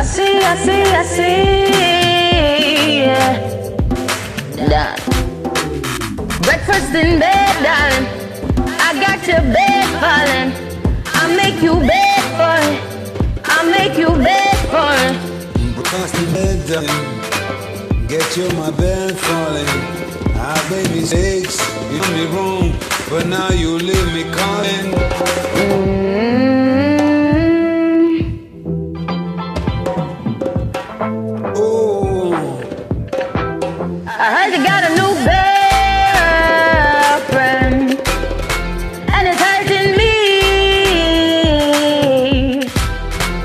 see, I see, I see. Yeah. Breakfast in bed, darling. I got your bed falling. I'll make you bed for it. I'll make you bed for it. Breakfast in bed, darling. Get you my bed falling. Ah, baby, sakes, you me wrong, but now you leave me calling. Oh, I heard you got a new girlfriend, and it's hurting me.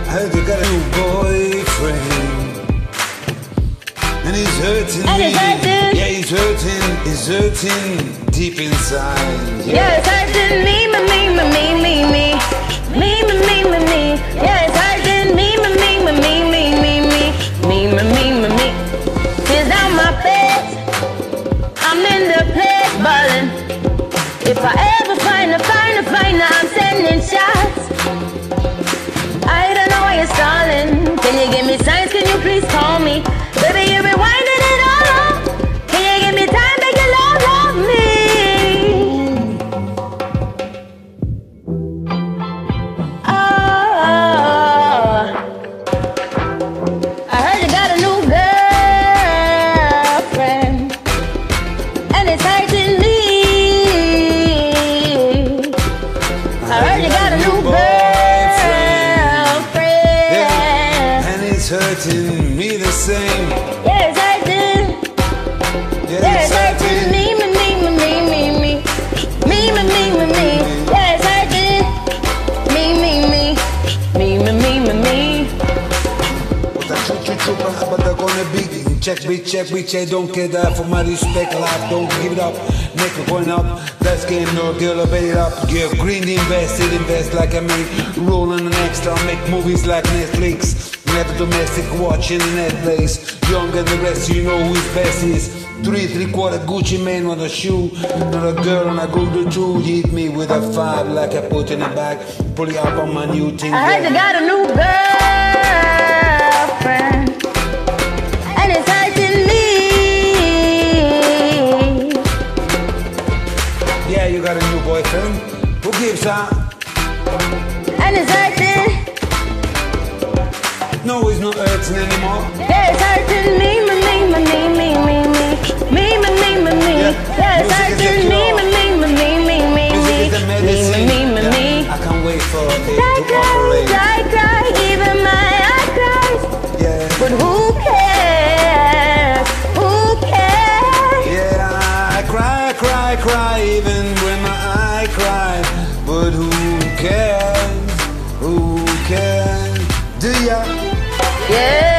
I heard you got a new boyfriend, and he's hurting And me. he's hurting. Yeah, he's hurting, he's hurting deep inside. Yeah, it's hurting me, it's hurting me. I heard you got a new girlfriend. And it's hurting me the same. Yeah, they're gonna beat it. Check me, check check. Don't care that for my respect. Life, don't give it up. Make it going up. Let's get no deal, bet it up. Give green invested, invest like I make. Rolling the next, I'll make movies like Netflix. Never domestic, watching Netflix. Younger than the rest, you know who's best is. Three, three quarter Gucci man on a shoe. Not a girl and a go to two. Hit me with a five like I put in a bag. Pull it up on my new thing. I heard you got a new girlfriend, got a new boyfriend. Who gives her? And it's hurting, No, he's not hurting anymore. yeah, it's hurting me, me, me, me, me, me, me, me, me, me, me, me, me. Yeah, it's Music is the hurting me, me, me, me, me, me, me, Music is the me, me, me, me, me, me. I can't wait for it to operate. But who cares? Who cares? Do ya? Yeah.